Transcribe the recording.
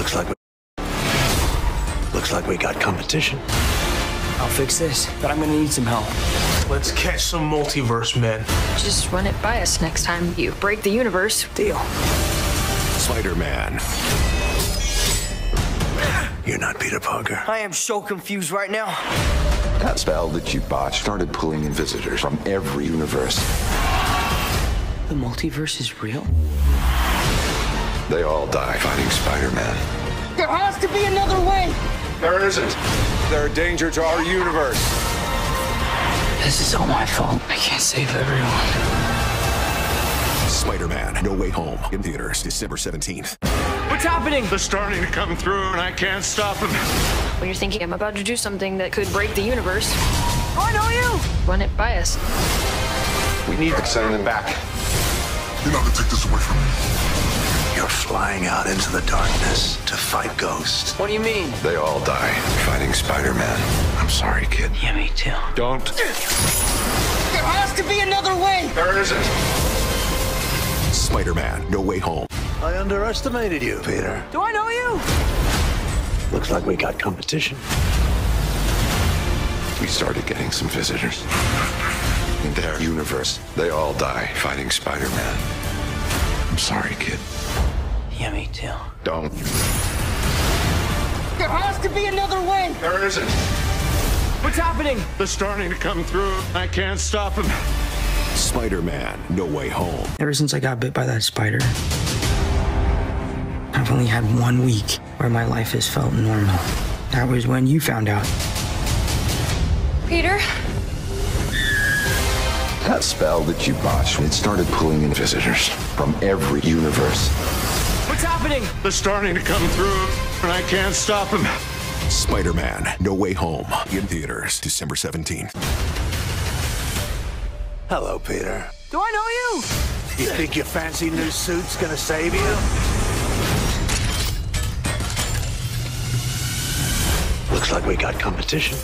Looks like we... Looks like we got competition. I'll fix this, but I'm gonna need some help. Let's catch some multiverse men. Just run it by us next time you break the universe. Deal. Spider-Man. You're not Peter Parker. I am so confused right now. That spell that you botched started pulling in visitors from every universe. The multiverse is real? They all die fighting Spider-Man. There has to be another way. There isn't. They're a danger to our universe. This is all my fault. I can't save everyone. Spider-Man No Way Home in theaters December 17th. What's happening? They're starting to come through, and I can't stop them. When you're thinking I'm about to do something that could break the universe, I know you! run it by us. We need to send them back. You're not gonna take this away from me. You're flying out into the darkness to fight Ghost. What do you mean? They all die fighting Spider-Man. I'm sorry, kid. Yeah, me too. Don't. There has to be another way. There isn't. Spider-Man No Way Home. I underestimated you, Peter. Do I know you? Looks like we got competition. We started getting some visitors. In their universe, they all die fighting Spider-Man. I'm sorry, kid. Yeah, me too. Don't. There has to be another way. There isn't. What's happening? They're starting to come through. I can't stop them. Spider-Man No Way Home. Ever since I got bit by that spider, I've only had one week where my life has felt normal. That was when you found out. Peter? That spell that you botched, it started pulling in visitors from every universe. What's happening? They're starting to come through, and I can't stop them. Spider-Man No Way Home in theaters December 17th. Hello, Peter. Do I know you? You think your fancy new suit's gonna save you? Looks like we got competition.